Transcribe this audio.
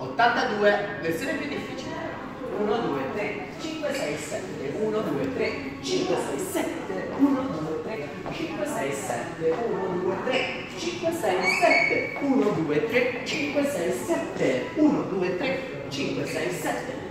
82, versione più difficile. 1, 2, 3, 5, 6, 7, 1, 2, 3, 5, 6, 7, 1, 2, 3, 5, 6, 7, 1, 2, 3, 5, 6, 7, 1, 2, 3, 5, 6, 7, 1, 2, 3, 5, 6, 7,